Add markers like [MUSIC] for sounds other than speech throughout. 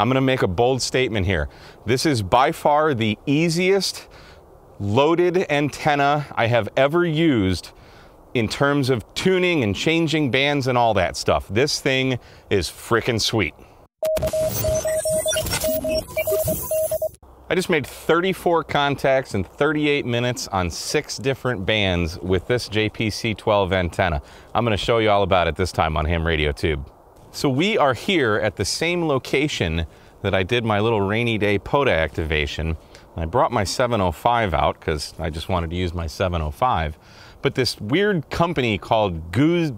I'm going to make a bold statement here. This is by far the easiest loaded antenna I have ever used in terms of tuning and changing bands and all that stuff. This thing is freaking sweet. I just made 34 contacts in 38 minutes on six different bands with this JPC-12 antenna. I'm gonna show you all about it this time on Ham Radio Tube. So we are here at the same location that I did my little rainy day POTA activation. I brought my 705 out because I just wanted to use my 705. But this weird company called Goozeezoo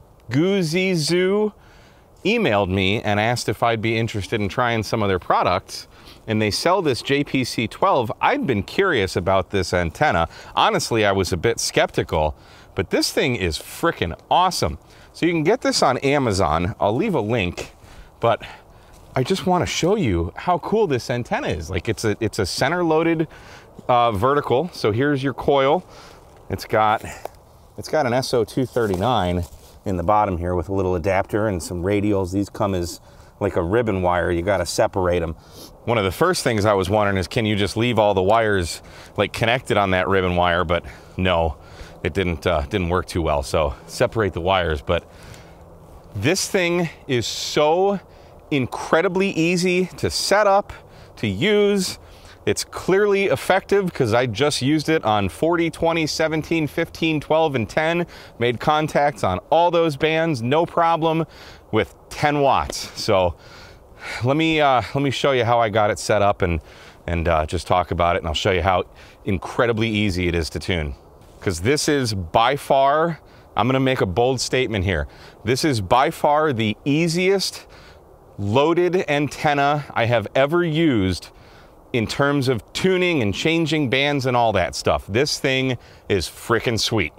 emailed me and asked if I'd be interested in trying some of their products and they sell this JPC 12. I'd been curious about this antenna. Honestly, I was a bit skeptical, but this thing is freaking awesome. So you can get this on Amazon. I'll leave a link, but I just want to show you how cool this antenna is. Like it's a it's a center loaded uh, vertical. So here's your coil. It's got it's got an SO239 in the bottom here with a little adapter and some radials. These come as like a ribbon wire. You got to separate them. One of the first things I was wondering is can you just leave all the wires like connected on that ribbon wire? But no, it didn't uh, didn't work too well. So separate the wires. But this thing is so incredibly easy to set up, to use. It's clearly effective because I just used it on 40, 20, 17, 15, 12, and 10. Made contacts on all those bands, no problem, with 10 watts. So let me uh, let me show you how I got it set up and and uh, just talk about it, and I'll show you how incredibly easy it is to tune. Because this is by far, I'm to make a bold statement here. This is by far the easiest loaded antenna I have ever used in terms of tuning and changing bands and all that stuff. This thing is freaking sweet.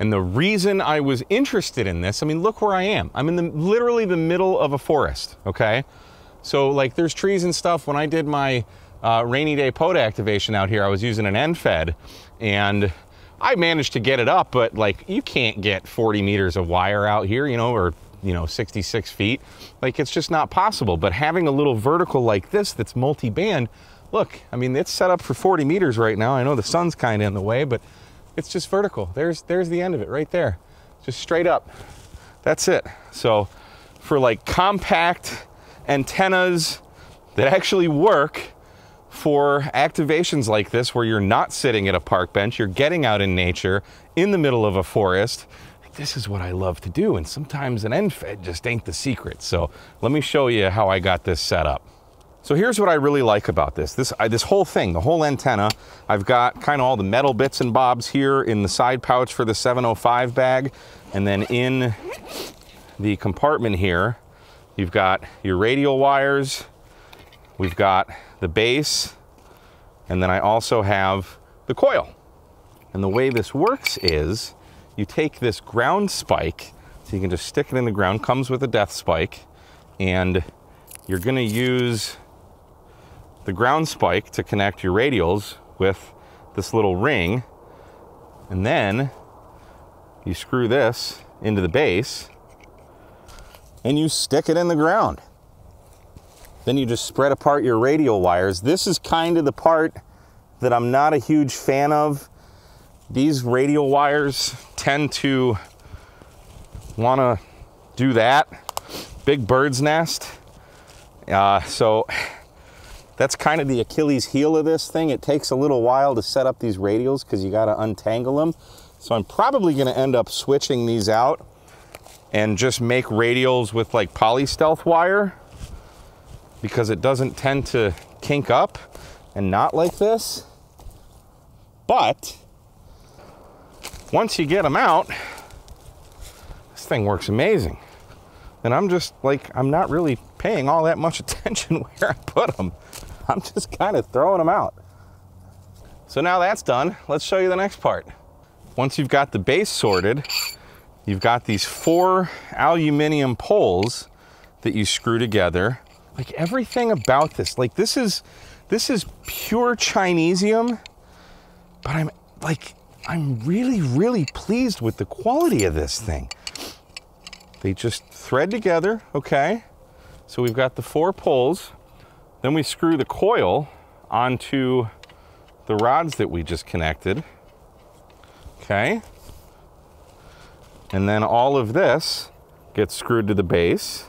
And the reason I was interested in this, I mean, look where I am. I'm in the literally the middle of a forest, okay? So like there's trees and stuff. When I did my uh, rainy day POTA activation out here, I was using an end fed and I managed to get it up, but like you can't get 40 meters of wire out here, you know, or you know 66 feet like it's just not possible but having a little vertical like this that's multi-band look, I mean, it's set up for 40 meters right now. I know the sun's kind of in the way, but it's just vertical. There's, there's the end of it right there. Just straight up. That's it. So for like compact antennas that actually work for activations like this where you're not sitting at a park bench, you're getting out in nature in the middle of a forest. This is what I love to do. And sometimes an end just ain't the secret. So let me show you how I got this set up. So here's what I really like about this. This, this whole thing, the whole antenna, I've got kind of all the metal bits and bobs here in the side pouch for the 705 bag. And then in the compartment here, you've got your radial wires, we've got the base, and then I also have the coil. And the way this works is you take this ground spike, so you can just stick it in the ground, comes with a death spike, and you're gonna use the ground spike to connect your radials with this little ring. And then you screw this into the base and you stick it in the ground. Then you just spread apart your radial wires. This is kind of the part that I'm not a huge fan of. These radial wires tend to want to do that. Big bird's nest. Uh, so that's kind of the Achilles heel of this thing. It takes a little while to set up these radials because you got to untangle them. So I'm probably going to end up switching these out and just make radials with like poly stealth wire because it doesn't tend to kink up and not like this. But once you get them out, this thing works amazing. And I'm just like, I'm not really paying all that much [LAUGHS] attention where I put them. I'm just kind of throwing them out. So now that's done, let's show you the next part. Once you've got the base sorted, you've got these four aluminum poles that you screw together. Like everything about this, like this is, this is pure Chinesium, but I'm like, I'm really, really pleased with the quality of this thing. They just thread together, okay? So we've got the four poles. Then we screw the coil onto the rods that we just connected. Okay. And then all of this gets screwed to the base.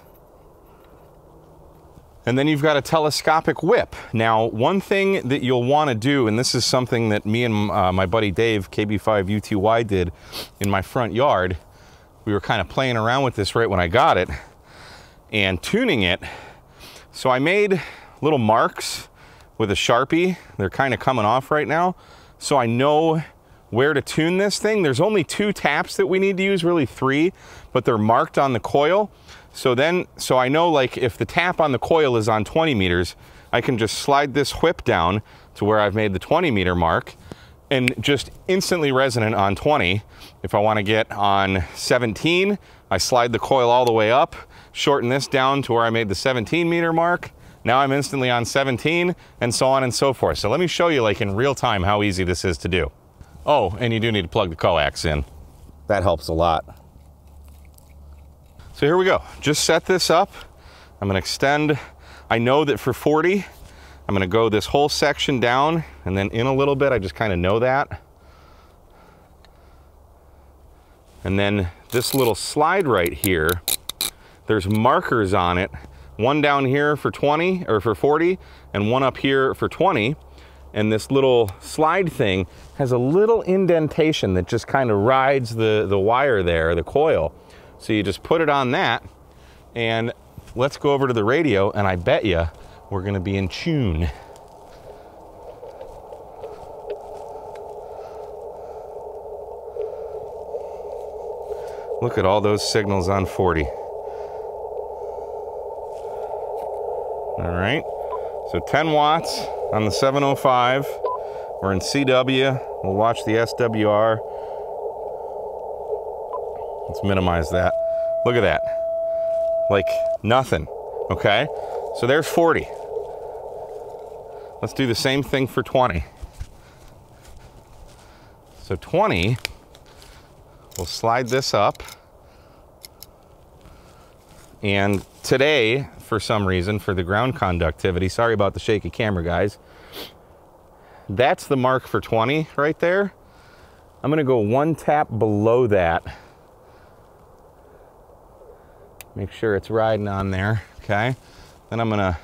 And then you've got a telescopic whip. Now, one thing that you'll want to do, and this is something that me and uh, my buddy Dave, KB5UTY, did in my front yard. We were kind of playing around with this right when I got it and tuning it. So I made little marks with a Sharpie. They're kind of coming off right now. So I know where to tune this thing. There's only two taps that we need to use, really three, but they're marked on the coil. So then, so I know like if the tap on the coil is on 20 meters, I can just slide this whip down to where I've made the 20 meter mark and just instantly resonant on 20. If I wanna get on 17, I slide the coil all the way up, shorten this down to where I made the 17 meter mark. Now I'm instantly on 17 and so on and so forth. So let me show you like in real time how easy this is to do. Oh, and you do need to plug the coax in. That helps a lot. So here we go. Just set this up. I'm gonna extend. I know that for 40, I'm gonna go this whole section down and then in a little bit. I just kind of know that. And then this little slide right here, there's markers on it. One down here for 20 or for 40 and one up here for 20. And this little slide thing has a little indentation that just kind of rides the, the wire there, the coil. So you just put it on that and let's go over to the radio and I bet you we're gonna be in tune. Look at all those signals on 40. All right, so 10 watts on the 705. We're in CW, we'll watch the SWR. Let's minimize that. Look at that. Like nothing, okay? So there's 40. Let's do the same thing for 20. So 20, we'll slide this up. And today, for some reason, for the ground conductivity, sorry about the shaky camera, guys. That's the mark for 20 right there. I'm gonna go one tap below that Make sure it's riding on there, okay? Then I'm gonna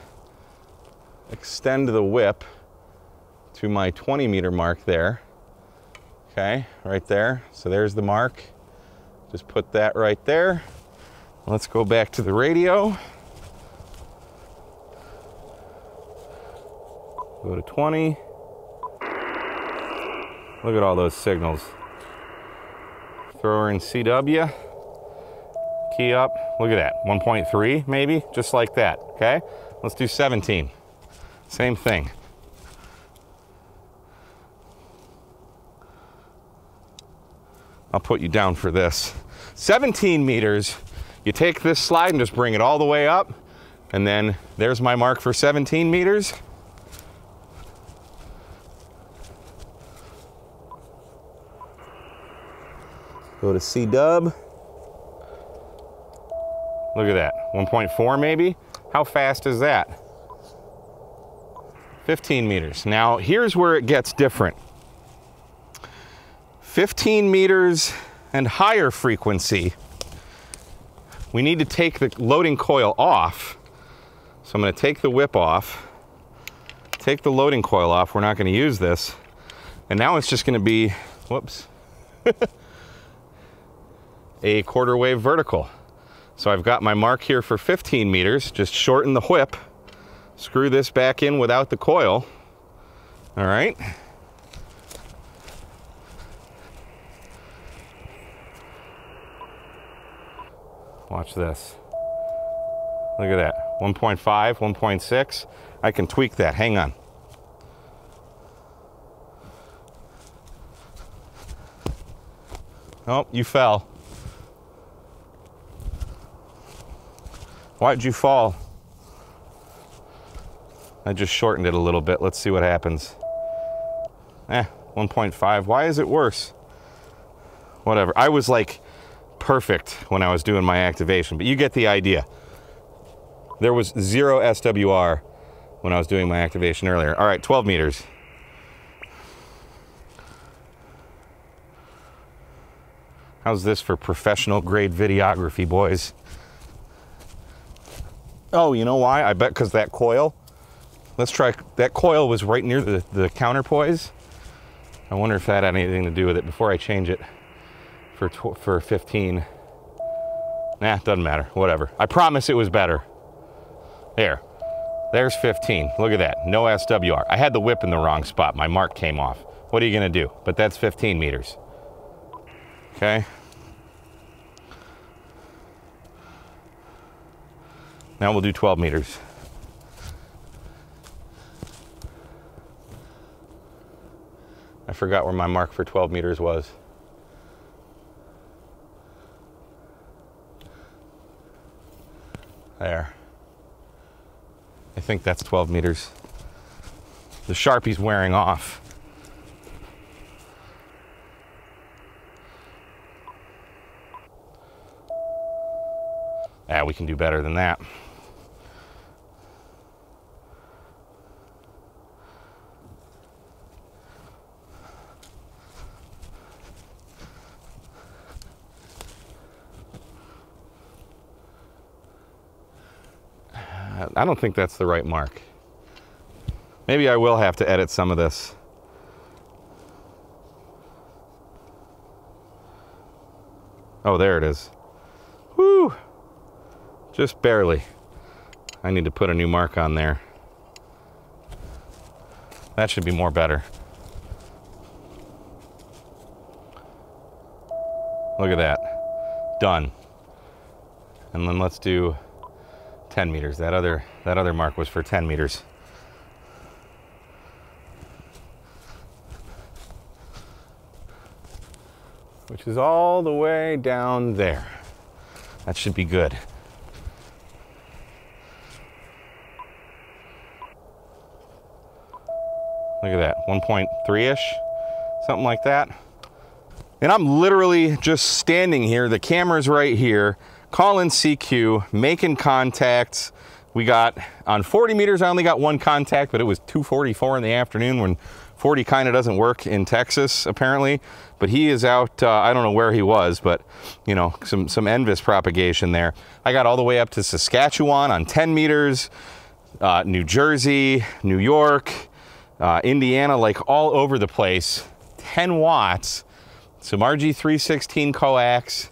extend the whip to my 20 meter mark there. Okay, right there. So there's the mark. Just put that right there. Let's go back to the radio. Go to 20. Look at all those signals. Throw her in CW key up. Look at that, 1.3 maybe, just like that, okay? Let's do 17. Same thing. I'll put you down for this. 17 meters, you take this slide and just bring it all the way up, and then there's my mark for 17 meters. Go to C dub. Look at that, 1.4 maybe? How fast is that? 15 meters. Now, here's where it gets different. 15 meters and higher frequency, we need to take the loading coil off. So I'm gonna take the whip off, take the loading coil off. We're not gonna use this. And now it's just gonna be, whoops, [LAUGHS] a quarter wave vertical. So I've got my mark here for 15 meters, just shorten the whip, screw this back in without the coil. All right. Watch this. Look at that, 1.5, 1.6. I can tweak that, hang on. Oh, you fell. Why'd you fall? I just shortened it a little bit. Let's see what happens. Eh, 1.5. Why is it worse? Whatever. I was like perfect when I was doing my activation, but you get the idea. There was zero SWR when I was doing my activation earlier. All right, 12 meters. How's this for professional grade videography, boys? Oh, you know why? I bet because that coil. Let's try, that coil was right near the, the counterpoise. I wonder if that had anything to do with it before I change it for, for 15. Nah, doesn't matter, whatever. I promise it was better. There, there's 15. Look at that, no SWR. I had the whip in the wrong spot. My mark came off. What are you gonna do? But that's 15 meters. Okay. Now we'll do 12 meters. I forgot where my mark for 12 meters was. There. I think that's 12 meters. The Sharpie's wearing off. Yeah, we can do better than that. I don't think that's the right mark. Maybe I will have to edit some of this. Oh, there it is. Whoo! Just barely. I need to put a new mark on there. That should be more better. Look at that. Done. And then let's do 10 meters. That other that other mark was for 10 meters. Which is all the way down there. That should be good. Look at that, 1.3-ish, something like that. And I'm literally just standing here, the camera's right here, calling CQ, making contacts. We got on 40 meters, I only got one contact, but it was 244 in the afternoon when 40 kind of doesn't work in Texas, apparently. But he is out, uh, I don't know where he was, but you know, some, some NVIS propagation there. I got all the way up to Saskatchewan on 10 meters, uh, New Jersey, New York, uh, Indiana, like all over the place. 10 watts, some RG316 coax,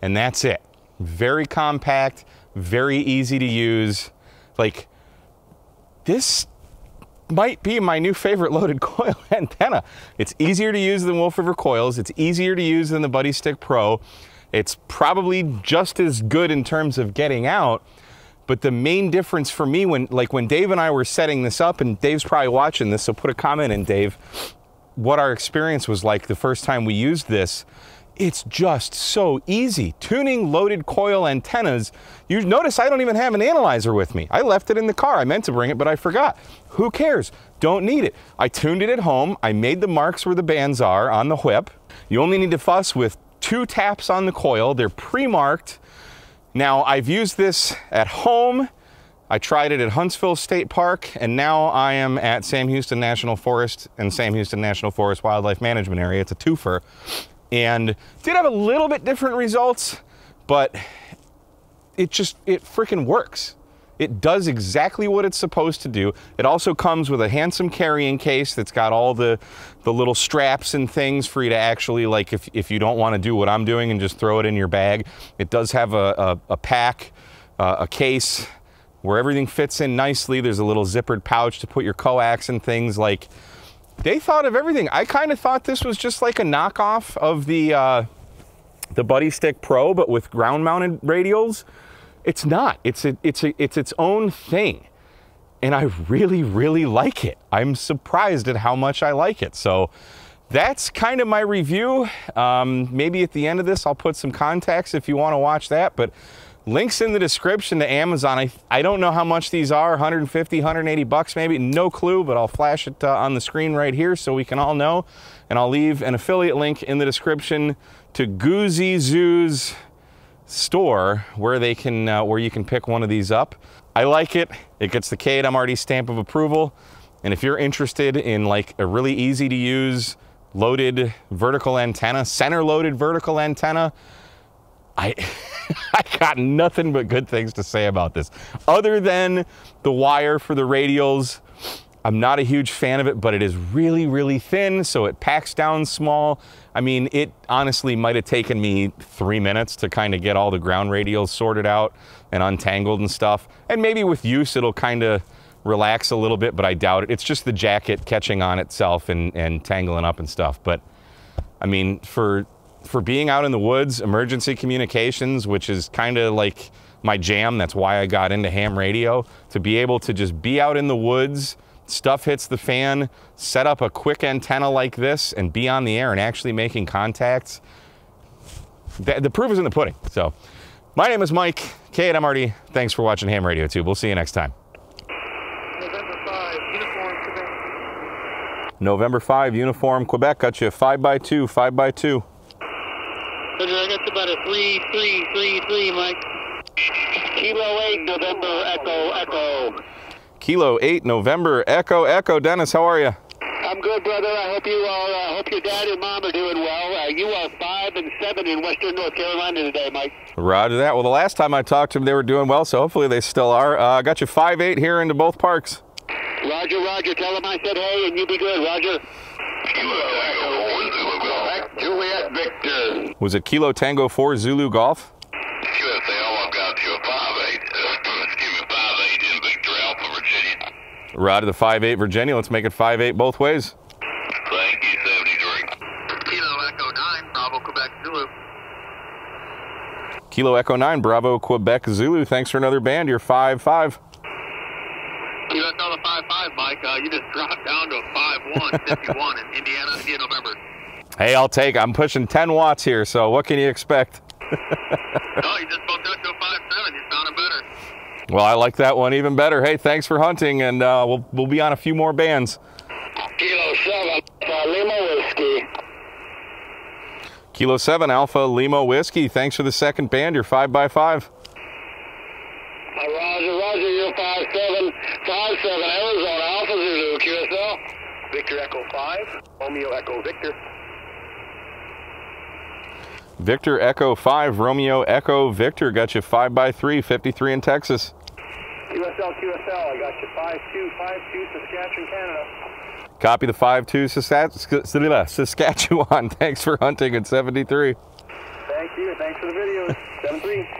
and that's it very compact, very easy to use. Like, this might be my new favorite [LAUGHS] loaded coil [LAUGHS] antenna. It's easier to use than Wolf River coils. It's easier to use than the Buddistick Pro. It's probably just as good in terms of getting out. But the main difference for me when like when Dave and I were setting this up, and Dave's probably watching this, so put a comment in, Dave, what our experience was like the first time we used this it's just so easy. Tuning loaded coil antennas. You notice I don't even have an analyzer with me. I left it in the car. I meant to bring it, but I forgot. Who cares? Don't need it. I tuned it at home. I made the marks where the bands are on the whip. You only need to fuss with two taps on the coil. They're pre-marked. Now I've used this at home. I tried it at Huntsville State Park, and now I am at Sam Houston National Forest and Sam Houston National Forest Wildlife Management Area. It's a twofer and did have a little bit different results, but it just, it freaking works. It does exactly what it's supposed to do. It also comes with a handsome carrying case that's got all the, the little straps and things for you to actually, like, if, if you don't want to do what I'm doing and just throw it in your bag. It does have a, a, a pack, uh, a case where everything fits in nicely. There's a little zippered pouch to put your coax and things like they thought of everything. I kind of thought this was just like a knockoff of the uh, the Buddistick Pro, but with ground-mounted radials. It's not. It's a, it's a, it's its own thing, and I really really like it. I'm surprised at how much I like it. So that's kind of my review. Um, maybe at the end of this, I'll put some contacts if you want to watch that, but. Links in the description to Amazon. I, I don't know how much these are 150, 180 bucks maybe. No clue, but I'll flash it uh, on the screen right here so we can all know. And I'll leave an affiliate link in the description to Goozeezoo's store where they can uh, where you can pick one of these up. I like it. It gets the K8MRD stamp of approval. And if you're interested in like a really easy to use loaded vertical antenna, center loaded vertical antenna, I [LAUGHS] [LAUGHS] I got nothing but good things to say about this. Other than the wire for the radials, I'm not a huge fan of it, but it is really, really thin, so it packs down small. I mean, it honestly might have taken me three minutes to kind of get all the ground radials sorted out and untangled and stuff. And maybe with use, it'll kind of relax a little bit, but I doubt it. It's just the jacket catching on itself and, and tangling up and stuff. But I mean, for for being out in the woods, emergency communications, which is kind of like my jam, that's why I got into ham radio, to be able to just be out in the woods stuff hits the fan, set up a quick antenna like this, and be on the air and actually making contacts. The, the proof is in the pudding. So, my name is Mike, K8MRD. Thanks for watching Ham Radio Tube. We'll see you next time. November 5, Uniform, Quebec. November 5, Uniform, Quebec. Got you 5 by 2 5 by 2 Roger, I got about a 3, 3, 3, 3, Mike. Kilo 8, November, Echo, Echo. Kilo 8, November, Echo, Echo. Dennis, how are you? I'm good, brother. I hope you all, uh, hope your dad and mom are doing well. Uh, you are 5 and 7 in Western North Carolina today, Mike. Roger that. Well, the last time I talked to them, they were doing well, so hopefully they still are. I uh, got you 5 8 here into both parks. Roger, Roger. Tell them I said hey, and you be good, Roger. Juliet Victor. Was it Kilo Tango 4 Zulu Golf? QSL, I've got you a 5-8, uh, [CLEARS THROAT] excuse me, 5-8 in Victor Alpha, Virginia. Roger the 5 8 Virginia. Let's make it 5 8 both ways. Thank you, 73. Kilo Echo 9, Bravo, Quebec, Zulu. Kilo Echo 9, Bravo, Quebec, Zulu. Thanks for another band. You're 5 5. QSL to 5-5, Mike. Uh, you just dropped down to a 5-1, 51 in Indiana, Indiana, November. Hey, I'll take I'm pushing 10 watts here, so what can you expect? [LAUGHS] No, you just bumped up to a 5-7. You sounded better. Well, I like that one even better. Hey, thanks for hunting, and uh, we'll, we'll be on a few more bands. Kilo 7, uh, Lima Whiskey. Kilo 7, Alpha Lima Whiskey. Thanks for the second band. You're 5 by 5 Uh, Roger, Roger, you're 5-7, 5-7, Arizona, Alpha Zulu, QSL. Victor Echo 5, Romeo Echo Victor. Victor Echo 5, Romeo Echo Victor. Got you 5 by 3 53 in Texas. QSL, QSL, I got you 5-2, 5-2, Saskatchewan, Canada. Copy the 5 2 Saskatchewan. [LAUGHS] Thanks for hunting at 73. Thank you, thanks for the videos, 7-3.